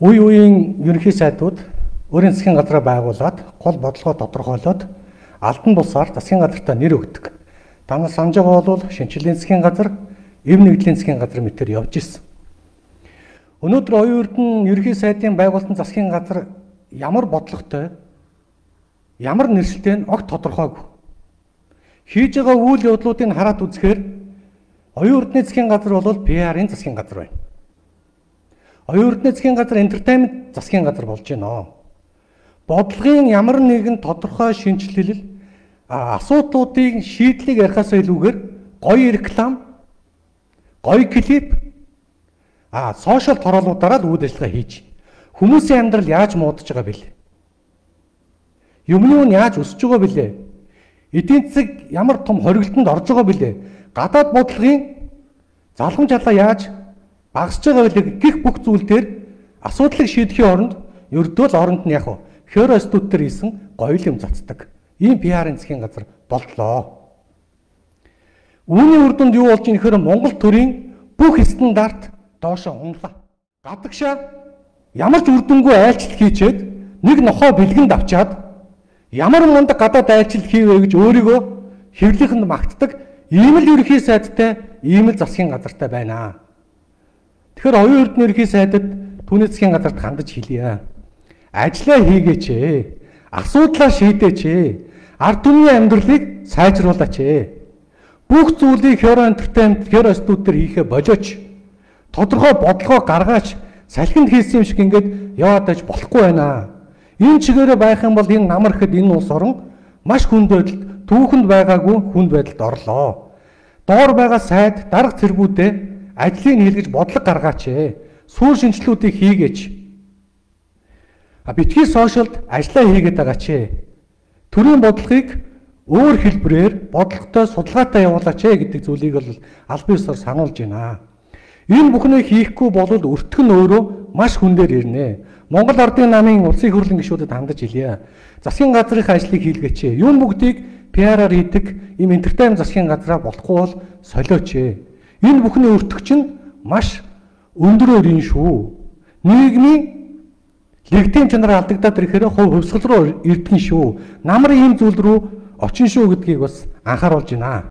Үе үеийн ерөнхий сайдууд өөрийн засгийн газраа байгуулад гол бодлогоо тодорхойлоод албан бусаар засгийн газартаа нэр өгдөг. Санаж байгаа бол шинчиллийн засгийн газар, эв нэгдлийн засгийн газар мэтэр явж ирсэн. Өнөөдөр оюун эрдэнэ ерөнхий сайдын байгуулсан засгийн газар ямар бодлоготой ямар нэршилтэй нь огт тодорхойгүй. Хийж байгаа үйл явдлуудыг хараад үзэхээр оюун эрдэнэ засгийн газар бол PR-ын засгийн газар байна. Оюун эрдэнэ засгийн газар entertainment засгийн газар болж байна. Бодлогын ямар нэгэн тодорхой шинжилэл асуудлуудыг шийдлийг ярихаас илүүгээр гоё реклам, гоё клип, а сошиал тороолуудаараа л үйл ажиллагаа хийж хүмүүсийн амьдрал яаж муудаж байгаа бэлээ? Юмны үн яаж өсөж байгаа бэлээ? Эдийн засаг ямар том хоригдлонд орж байгаа бэлээ? Гадаад бодлогын залхам жалаа яаж багасж байгаа билэг гих бүх зүйл дээр асуудлыг шийдэхийн оронд ердөө л оронд нь яг хөө хёростүүдтер хийсэн гоёл юм цацдаг. Ийм PR-ын засгийн газар болтлоо. Үүний үр дүнд юу болж ийнэхээр Монгол төрийн бүх стандарт доошо унлаа. Гадагшаа ямар ч үр дүнгүй айлчлал хийчээд нэг нохоо бэлгэнд авчаад ямар мундаг гадаад айлчлал хийвэ гэж өөрийгөө хэвлийнхэнд магтдаг ийм л ерхий сайдтай ийм л засгийн газартай байна. Тэгэхээр оюун эрдэнэ ерхий сайдад түүний засгийн газарт хандаж хэлье. Ажлаа хийгээч ээ. Асуудлаа шийдээч ээ. Ард түмний амьдралыг сайжруулаач ээ. Бүх зүйлийг Hero Entertainment, Hero студиудээр хийхэ болооч. Тодорхой бодлогоо гаргаач. Салхинд хийсэн юм шиг ингээд яваад байж болохгүй байна. Энэ чигээрээ байх юм бол энэ намар ихэд энэ улс орон маш хүнд байдалд түүхэнд байгаагүй хүнд байдалд орлоо. Доор байгаа сайд дарга цэргүүдээ ажлыг хийлгэж бодлого гаргаач ээ. Сүүр шинжилгүүдийг хийгээч. А битгий сошиалд ажиллаа хийгээд байгаа ч ээ. Төрийн бодлогыг өөр хэлбэрээр бодлоготой судалгаатай явуулаач ээ гэдэг зүйлийг бол албан ёсоор сануулж байна. Энэ бүхнийг хийхгүй бол өртгөн өөрөө маш хүндээр ирнэ. Монгол Ардын намын улсын хурлын гишүүдэд хандаж хэлье. Засгийн газрын ажлыг хийлгээч ээ. Юм бүгдийг PR-аар хийдэг им энтертайм засгийн газраа болохгүй бол солиоч ээ. Энэ бүхний өртөгч нь маш өндөрөөр ин шүү. Нийгмийн легитим чанар алдагдаад ирэхээр хувь хувьсгал руу ирдэн шүү. Намар ийм зүйл рүү очин шүү гэдгийг бас анхааруулж байна.